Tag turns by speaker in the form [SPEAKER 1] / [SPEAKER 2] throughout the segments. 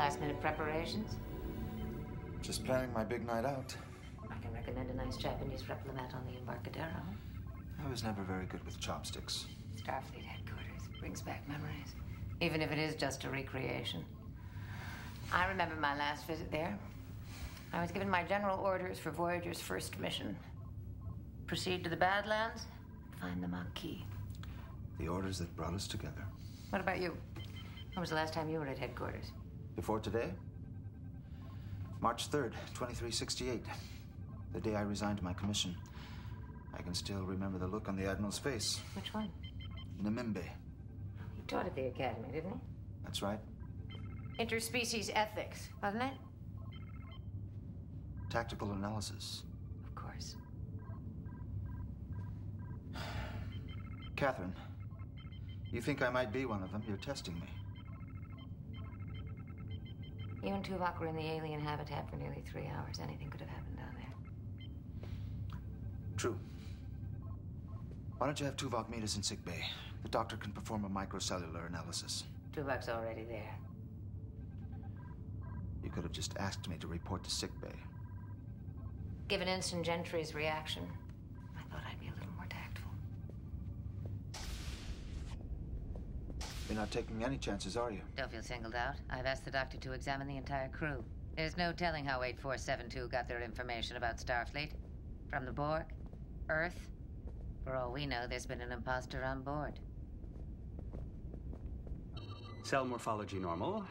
[SPEAKER 1] Last minute preparations?
[SPEAKER 2] Just planning my big night out.
[SPEAKER 1] I can recommend a nice Japanese replimat on the Embarcadero.
[SPEAKER 2] I was never very good with chopsticks.
[SPEAKER 1] Starfleet headquarters brings back memories, even if it is just a recreation. I remember my last visit there. I was given my general orders for Voyager's first mission. Proceed to the Badlands, find the Maquis.
[SPEAKER 2] The orders that brought us together.
[SPEAKER 1] What about you? When was the last time you were at headquarters?
[SPEAKER 2] Before today? March 3rd, 2368. The day I resigned my commission. I can still remember the look on the Admiral's face.
[SPEAKER 1] Which one?
[SPEAKER 2] Namimbe.
[SPEAKER 1] He taught at the academy, didn't he?
[SPEAKER 2] That's right.
[SPEAKER 1] Interspecies ethics, wasn't it?
[SPEAKER 2] Tactical analysis.
[SPEAKER 1] Of course.
[SPEAKER 2] Kathryn, you think I might be one of them? You're testing me.
[SPEAKER 1] You and Tuvok were in the alien habitat for nearly three hours. Anything could have happened down there.
[SPEAKER 2] True. Why don't you have Tuvok meet us in sick bay? The doctor can perform a microcellular analysis.
[SPEAKER 1] Tuvok's already there.
[SPEAKER 2] You could have just asked me to report to sick bay.
[SPEAKER 1] Given Ensign Gentry's reaction,
[SPEAKER 2] You're not taking any chances, are you?
[SPEAKER 1] Don't feel singled out. I've asked the doctor to examine the entire crew. There's no telling how 8472 got their information about Starfleet. From the Borg? Earth? For all we know, there's been an imposter on board.
[SPEAKER 3] Cell morphology normal.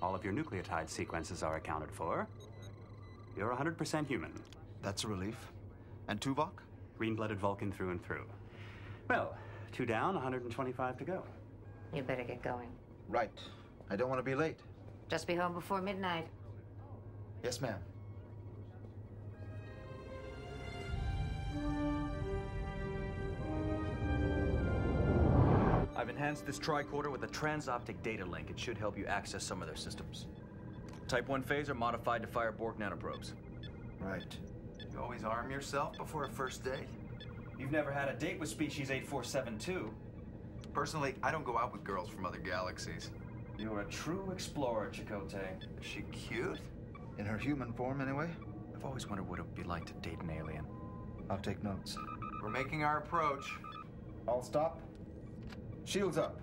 [SPEAKER 3] All of your nucleotide sequences are accounted for. You're 100% human.
[SPEAKER 2] That's a relief. And Tuvok?
[SPEAKER 3] Green blooded Vulcan through and through. Well, two down, 125 to go.
[SPEAKER 1] You better get going.
[SPEAKER 2] Right. I don't want to be late.
[SPEAKER 1] Just be home before midnight.
[SPEAKER 2] Yes, ma'am.
[SPEAKER 4] I've enhanced this tricorder with a transoptic data link. It should help you access some of their systems. Type 1 phaser modified to fire Borg nanoprobes.
[SPEAKER 2] Right. You always arm yourself before a first date?
[SPEAKER 4] You've never had a date with species 8472.
[SPEAKER 5] Personally, I don't go out with girls from other galaxies.
[SPEAKER 4] You're a true explorer, Chakotay.
[SPEAKER 5] Is she cute?
[SPEAKER 2] In her human form, anyway?
[SPEAKER 4] I've always wondered what it would be like to date an alien.
[SPEAKER 2] I'll take notes.
[SPEAKER 5] We're making our approach.
[SPEAKER 2] All stop. Shields up.